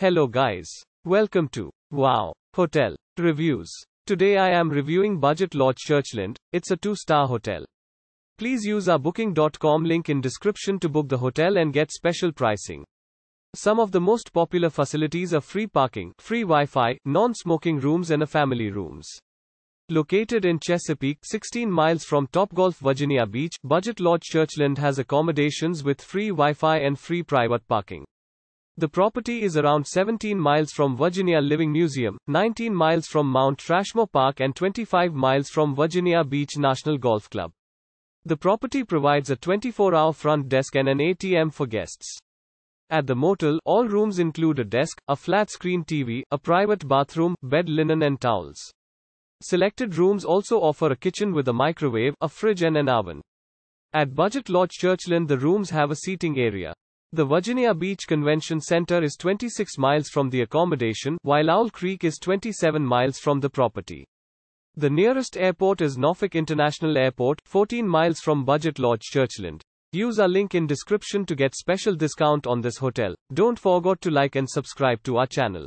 Hello guys. Welcome to Wow Hotel Reviews. Today I am reviewing Budget Lodge Churchland. It's a 2-star hotel. Please use our booking.com link in description to book the hotel and get special pricing. Some of the most popular facilities are free parking, free Wi-Fi, non-smoking rooms and a family rooms. Located in Chesapeake, 16 miles from Topgolf Virginia Beach, Budget Lodge Churchland has accommodations with free Wi-Fi and free private parking. The property is around 17 miles from Virginia Living Museum, 19 miles from Mount Trashmore Park and 25 miles from Virginia Beach National Golf Club. The property provides a 24-hour front desk and an ATM for guests. At the motel, all rooms include a desk, a flat-screen TV, a private bathroom, bed linen and towels. Selected rooms also offer a kitchen with a microwave, a fridge and an oven. At Budget Lodge Churchland the rooms have a seating area. The Virginia Beach Convention Center is 26 miles from the accommodation, while Owl Creek is 27 miles from the property. The nearest airport is Norfolk International Airport, 14 miles from Budget Lodge Churchland. Use our link in description to get special discount on this hotel. Don't forget to like and subscribe to our channel.